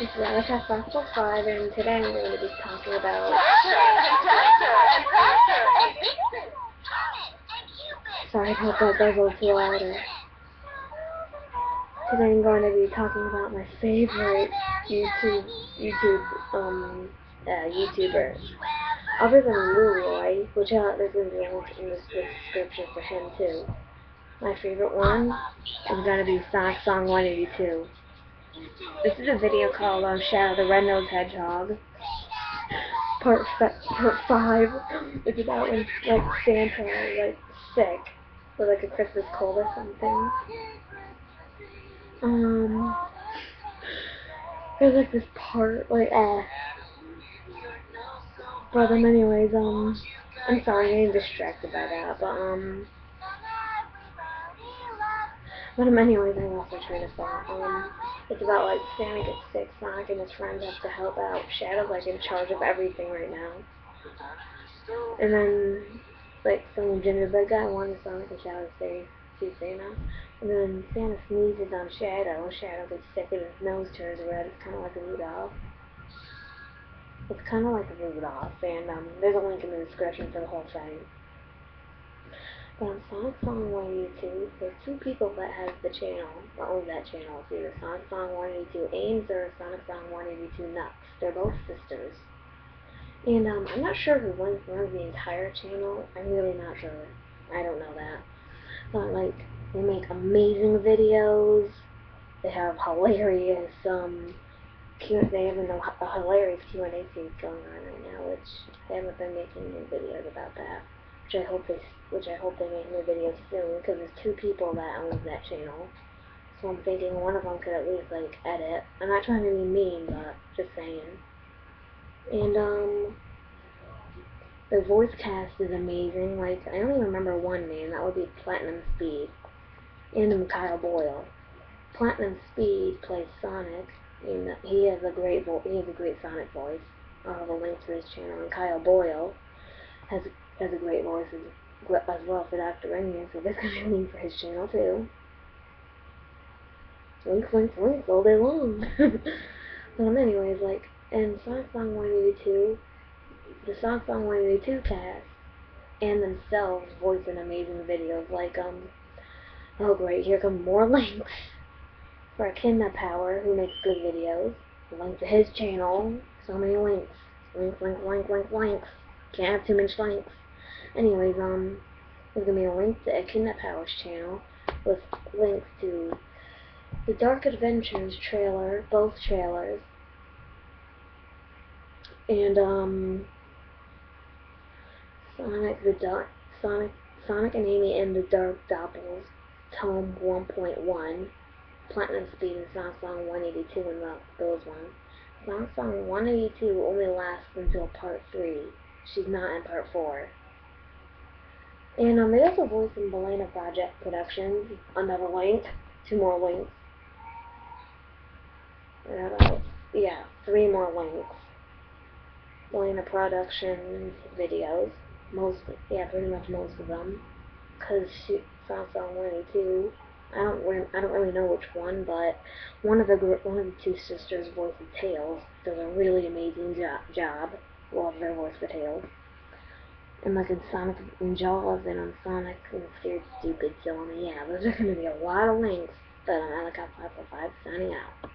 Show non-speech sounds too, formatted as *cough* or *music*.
I have Fossil 5 and today I'm going to be talking about... Sorry about that, that was louder. Today I'm going to be talking about my favorite YouTube, YouTube, um, uh, YouTuber. Other than Lueroi, which uh, there's going to be a link in the description for him too. My favorite one is going to be Song 182. This is a video called um, Shadow the Red-Nosed Hedgehog. Part part five. It's about when like Santa like sick or like a Christmas cold or something. Um, there's like this part like uh. But um, anyways, um, I'm sorry, I'm distracted by that, but um. But um, anyways, I lost my train of thought. Um, it's about like Santa gets sick, Sonic and his friends have to help out. Shadow's like in charge of everything right now. And then, like, some gingerbread guy wanted Sonic and Shadow to say to Santa. And then Santa sneezes on Shadow, and Shadow gets sick and his nose turns red. It's kind of like a Rudolph. It's kind of like a Rudolph, and um, there's a link in the description for the whole thing. On Sonic Song 182, there's two people that have the channel, that own that channel. It's either Sonic Song 182 Ames or Sonic Song 182 Nuts. They're both sisters. And um, I'm not sure who runs, the entire channel. I'm really not sure. I don't know that. But like, they make amazing videos. They have hilarious um, Q they have a, a hilarious Q and A series going on right now, which they haven't been making new videos about that which I hope they which I hope they make new videos soon because there's two people that own that channel. So I'm thinking one of them could at least like edit. I'm not trying to be mean, but just saying. And um, the voice cast is amazing. Like I only remember one name. That would be Platinum Speed, and Kyle Boyle. Platinum Speed plays Sonic, and he has a great vo- he has a great Sonic voice. I'll have a link to his channel. And Kyle Boyle has has a great voice as, well for Dr. Onion, so going to be a link for his channel too. Links, links, links all day long. *laughs* um, anyways, like, in Sonic Song 182, the Sonic Song 182 cast and themselves voice in amazing videos, like, um, oh great, here come more links for Echidna Power, who makes good videos. Link to his channel, so many links. Link, link, link, link, links. Can't have too much links. Anyways, um, there's gonna be a link to Echidna Power's channel with links to the Dash Adventures trailer, both trailers, and um, Sonic the Dark, Sonic, Sonic and Amy and the Dark Doppels, Tome 1.1, Platinum Speed and Sonic Song 182 and those ones. Sonic Song 182 only lasts until part 3. She's not in part 4. And um, they also voiced in Belena Project Productions, another link, two more links. About, yeah, three more links. Belena Productions videos, most, yeah, pretty much most of them. Cause she, Sonic Song 182, I don't, re I don't really know which one, but one of the one of the two sisters voices Tails does a really amazing jo job. Love their voice for Tails and like in Sonic and Jaws and on Sonic and Scared Stupid. So um, yeah, those are gonna be a lot of links. But I'm Alec 545 signing out.